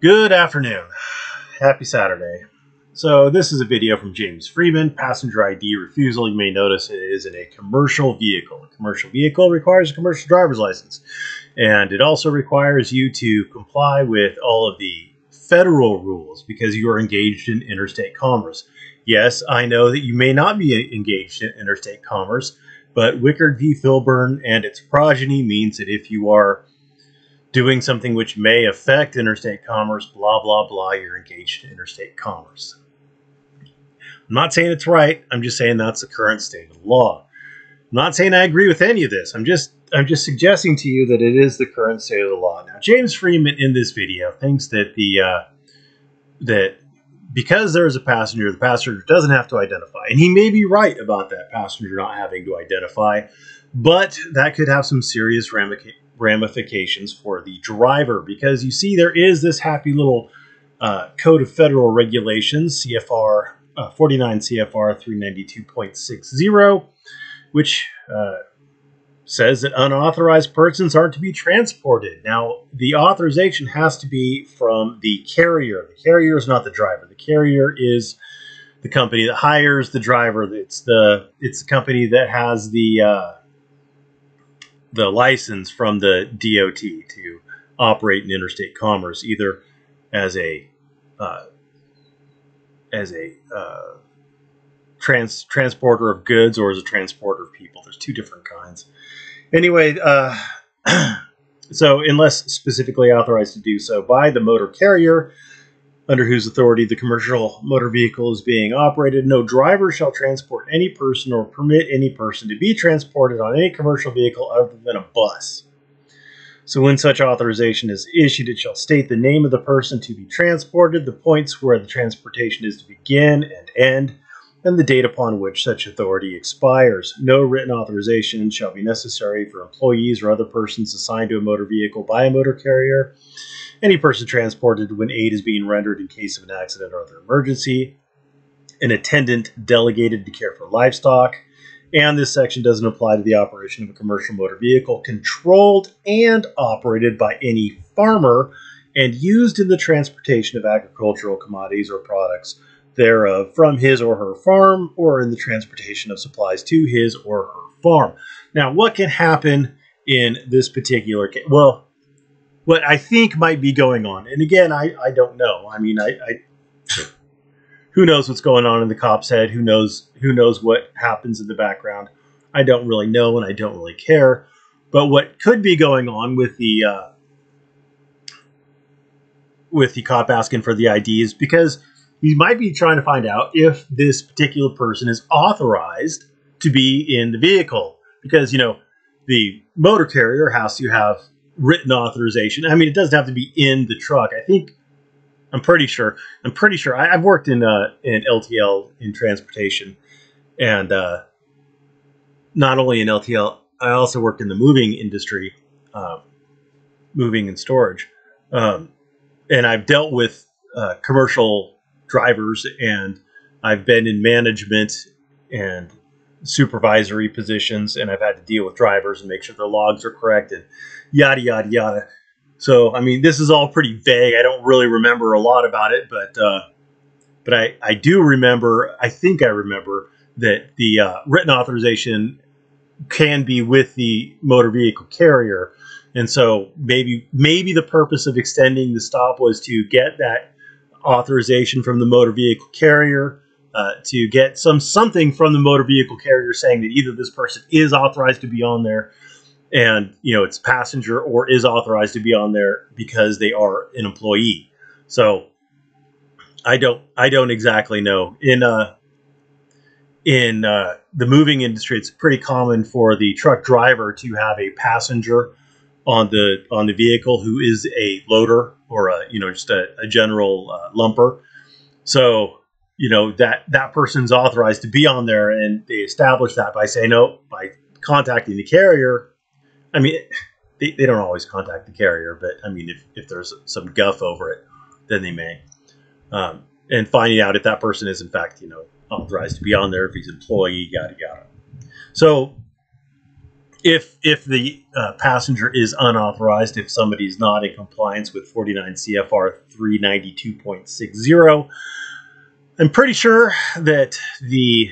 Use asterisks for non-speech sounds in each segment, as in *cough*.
Good afternoon. Happy Saturday. So, this is a video from James Freeman. Passenger ID refusal. You may notice it is in a commercial vehicle. A commercial vehicle requires a commercial driver's license, and it also requires you to comply with all of the federal rules because you are engaged in interstate commerce. Yes, I know that you may not be engaged in interstate commerce, but Wickard v. Filburn and its progeny means that if you are doing something which may affect interstate commerce, blah, blah, blah, you're engaged in interstate commerce. I'm not saying it's right. I'm just saying that's the current state of the law. I'm not saying I agree with any of this. I'm just I'm just suggesting to you that it is the current state of the law. Now, James Freeman in this video thinks that the uh, that because there is a passenger, the passenger doesn't have to identify, and he may be right about that passenger not having to identify, but that could have some serious ramifications ramifications for the driver. Because you see there is this happy little uh, code of federal regulations cfr uh, 49 cfr 392.60 which uh, says that unauthorized persons aren't to be transported. Now the authorization has to be from the carrier. The carrier is not the driver. The carrier is the company that hires the driver. It's the it's the company that has the uh, the license from the DOT to operate in interstate commerce, either as a uh, as a uh, trans transporter of goods or as a transporter of people. There's two different kinds. Anyway, uh, *clears throat* so unless specifically authorized to do so by the motor carrier, under whose authority the commercial motor vehicle is being operated. No driver shall transport any person or permit any person to be transported on any commercial vehicle other than a bus. So, when such authorization is issued, it shall state the name of the person to be transported, the points where the transportation is to begin and end, and the date upon which such authority expires. No written authorization shall be necessary for employees or other persons assigned to a motor vehicle by a motor carrier any person transported when aid is being rendered in case of an accident or other emergency, an attendant delegated to care for livestock, and this section doesn't apply to the operation of a commercial motor vehicle controlled and operated by any farmer and used in the transportation of agricultural commodities or products thereof from his or her farm or in the transportation of supplies to his or her farm. Now, what can happen in this particular case? Well, what I think might be going on. And again, I, I don't know. I mean, I, I who knows what's going on in the cop's head? Who knows who knows what happens in the background? I don't really know, and I don't really care. But what could be going on with the uh, with the cop asking for the ID is because he might be trying to find out if this particular person is authorized to be in the vehicle. Because you know the motor carrier has to have written authorization. I mean, it doesn't have to be in the truck. I think I'm pretty sure. I'm pretty sure. I, have worked in uh, in LTL in transportation, and uh, not only in LTL, I also worked in the moving industry, uh, moving and storage, um, and I've dealt with uh, commercial drivers, and I've been in management and supervisory positions, and I've had to deal with drivers and make sure their logs are correct and yada yada yada. So I mean, this is all pretty vague. I don't really remember a lot about it, but uh, but I I do remember. I think I remember that the uh, written authorization can be with the motor vehicle carrier, and so maybe maybe the purpose of extending the stop was to get that authorization from the motor vehicle carrier uh, to get some something from the motor vehicle carrier saying that either this person is authorized to be on there and you know it's passenger or is authorized to be on there because they are an employee. So i don't i don't exactly know. In uh in uh, the moving industry it's pretty common for the truck driver to have a passenger on the on the vehicle who is a loader or a you know just a, a general uh, lumper. So you know that that person's authorized to be on there and they establish that by saying no by contacting the carrier. I mean they, they don't always contact the carrier but i mean if, if there's some guff over it then they may. Um, and finding out if that person is in fact you know authorized to be on there if he's employee yada yada. So if if the uh, passenger is unauthorized, if somebody is not in compliance with 49 CFR 392.60, I'm pretty sure that the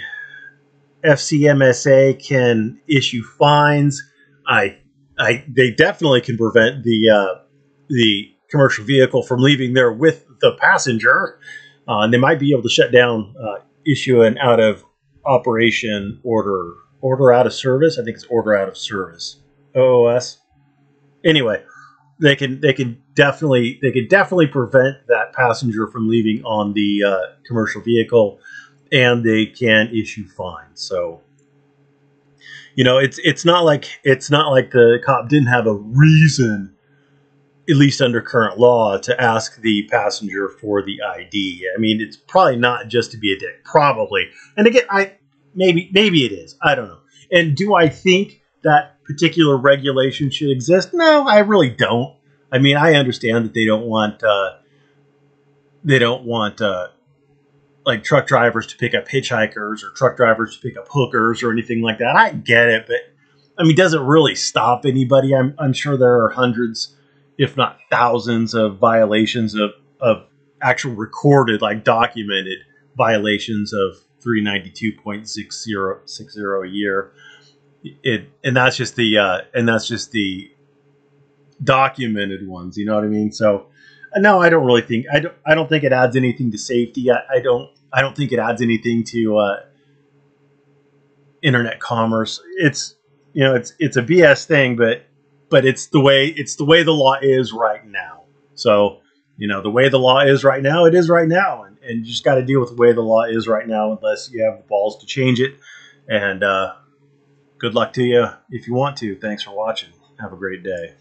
FCMSA can issue fines. I, I, they definitely can prevent the uh, the commercial vehicle from leaving there with the passenger, uh, and they might be able to shut down, uh, issue an out of operation order order out of service. I think it's order out of service. OOS. Anyway, they can they can definitely they can definitely prevent that passenger from leaving on the uh, commercial vehicle, and they can issue fines. So, you know, it's it's not like it's not like the cop didn't have a reason, at least under current law, to ask the passenger for the ID. I mean, it's probably not just to be a dick, probably. And again, I maybe maybe it is. I don't know. And do I think that particular regulation should exist? No, I really don't. I mean, I understand that they don't want uh, they don't want uh, like truck drivers to pick up hitchhikers or truck drivers to pick up hookers or anything like that. I get it, but I mean, does it really stop anybody? I'm I'm sure there are hundreds, if not thousands, of violations of of actual recorded, like documented violations of 392.6060 a year. It and that's just the uh, and that's just the documented ones. You know what I mean? So no, I don't really think I don't I don't think it adds anything to safety. I, I don't I don't think it adds anything to uh, internet commerce. It's you know it's it's a BS thing, but but it's the way it's the way the law is right now. So you know the way the law is right now, it is right now, and, and you just got to deal with the way the law is right now, unless you have the balls to change it. And uh, good luck to you if you want to. Thanks for watching. Have a great day.